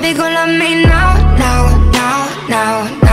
Baby, go love me now, now, now, now, now.